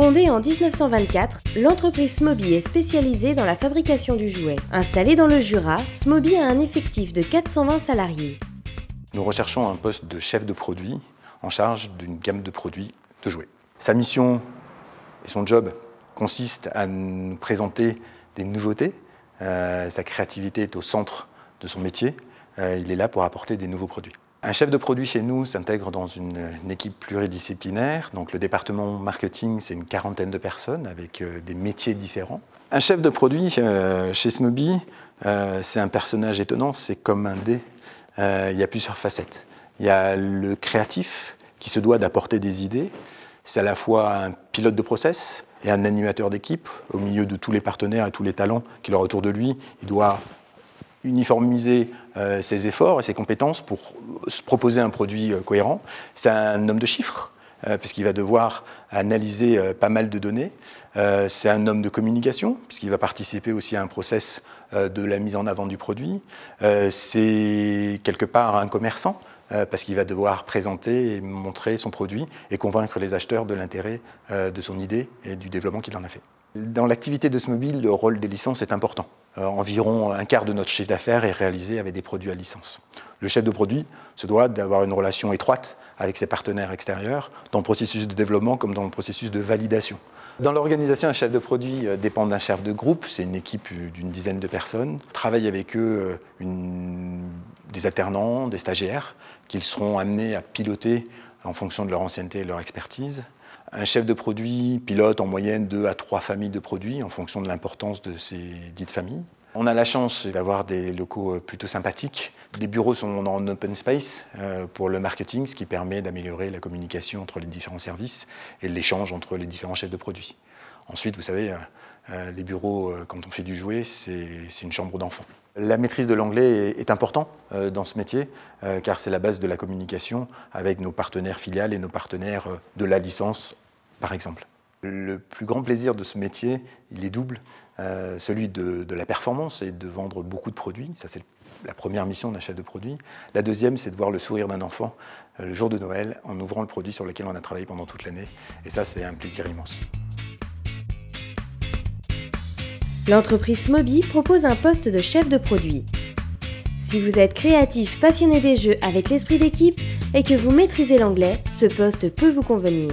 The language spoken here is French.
Fondée en 1924, l'entreprise Smoby est spécialisée dans la fabrication du jouet. Installée dans le Jura, Smoby a un effectif de 420 salariés. Nous recherchons un poste de chef de produit en charge d'une gamme de produits de jouets. Sa mission et son job consistent à nous présenter des nouveautés. Euh, sa créativité est au centre de son métier. Euh, il est là pour apporter des nouveaux produits. Un chef de produit chez nous s'intègre dans une, équipe pluridisciplinaire. Donc le département marketing, c'est une quarantaine de personnes avec euh, des métiers différents. Un chef de produit euh, chez Smoby, euh, c'est un personnage étonnant, c'est comme un dé. il y a plusieurs facettes. Il y a le créatif qui se doit d'apporter des idées. C'est à la fois un pilote de process et un animateur d'équipe. Au milieu de tous les partenaires et tous les talents qu'il a autour de lui, il doit uniformiser euh, ses efforts et ses compétences pour se proposer un produit euh, cohérent. C'est un homme de chiffres, euh, puisqu'il va devoir analyser pas mal de données. c'est un homme de communication, puisqu'il va participer aussi à un process de la mise en avant du produit. c'est quelque part un commerçant, parce qu'il va devoir présenter et montrer son produit et convaincre les acheteurs de l'intérêt de son idée et du développement qu'il en a fait. Dans l'activité de ce mobile, le rôle des licences est important. Euh, environ un quart de notre chiffre d'affaires est réalisé avec des produits à licence. Le chef de produit se doit d'avoir une relation étroite avec ses partenaires extérieurs, dans le processus de développement comme dans le processus de validation. Dans l'organisation, un chef de produit euh, dépend d'un chef de groupe, c'est une équipe d'une dizaine de personnes. Travaille avec eux euh, des alternants, des stagiaires, qu'ils seront amenés à piloter en fonction de leur ancienneté et de leur expertise. Un chef de produit pilote en moyenne deux à trois familles de produits en fonction de l'importance de ces dites familles. On a la chance d'avoir des locaux euh, plutôt sympathiques. Les bureaux sont en open space euh, pour le marketing, ce qui permet d'améliorer la communication entre les différents services et l'échange entre les différents chefs de produits. Ensuite, vous savez, euh, les bureaux, quand on fait du jouet, c'est une chambre d'enfant. La maîtrise de l'anglais est important dans ce métier, car c'est la base de la communication avec nos partenaires filiales et nos partenaires de la licence par exemple. Le plus grand plaisir de ce métier, il est double. Euh, celui de, la performance et de vendre beaucoup de produits. Ça, c'est la première mission d'achat de produits. La deuxième, c'est de voir le sourire d'un enfant euh, le jour de Noël en ouvrant le produit sur lequel on a travaillé pendant toute l'année. Et ça, c'est un plaisir immense. L'entreprise Mobi propose un poste de chef de produit. Si vous êtes créatif, passionné des jeux avec l'esprit d'équipe et que vous maîtrisez l'anglais, ce poste peut vous convenir.